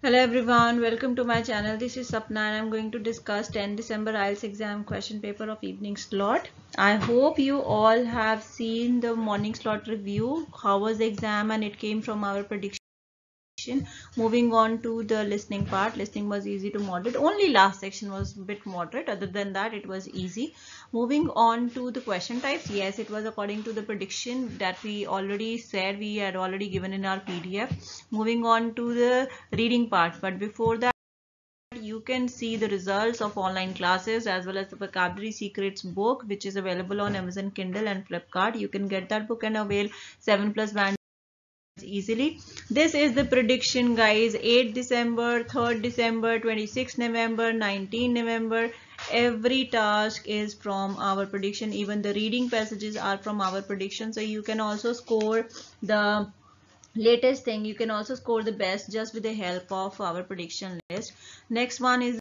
Hello everyone, welcome to my channel. This is Sapna and I'm going to discuss 10 December IELTS exam question paper of evening slot. I hope you all have seen the morning slot review. How was the exam and it came from our prediction moving on to the listening part. Listening was easy to moderate. Only last section was a bit moderate. Other than that it was easy. Moving on to the question types. Yes it was according to the prediction that we already said we had already given in our pdf moving on to the reading part. But before that you can see the results of online classes as well as the vocabulary secrets book which is available on amazon kindle and flipkart. You can get that book and avail 7 plus band easily. This is the prediction guys. 8 december 3rd december 26 november 19 november. Every task is from our prediction. Even the reading passages are from our prediction. So you can also score the latest thing. You can also score the best just with the help of our prediction list. Next one is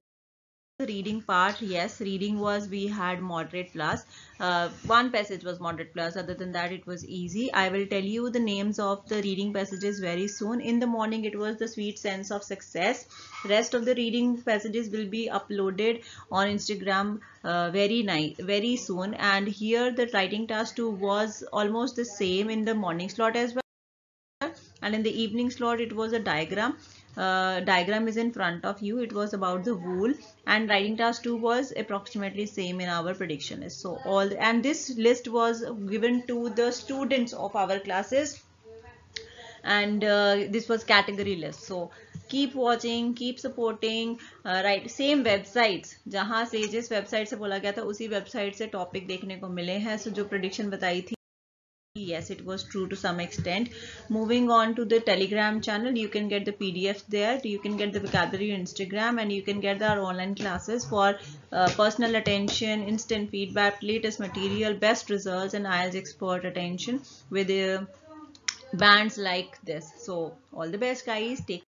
reading part yes reading was we had moderate plus. Uh, one passage was moderate plus. Other than that it was easy. I will tell you the names of the reading passages very soon. In the morning it was the sweet sense of success. Rest of the reading passages will be uploaded on instagram uh, very nice very soon. And here the writing task 2 was almost the same in the morning slot as well. And in the evening slot it was a diagram uh, diagram is in front of you it was about the wool and writing task 2 was approximately same in our prediction list so all and this list was given to the students of our classes and uh, this was category list so keep watching keep supporting uh, right same websites जहां से जिस website से बोला गया था उसी website से topic देखने को मिले हैं सो so, जो प्रिडिक्शन बताई थी yes it was true to some extent. Moving on to the telegram channel you can get the pdfs there. You can get the vocabulary instagram and you can get our online classes for uh, personal attention instant feedback latest material best results and ielts expert attention with uh, bands like this. So all the best guys. Take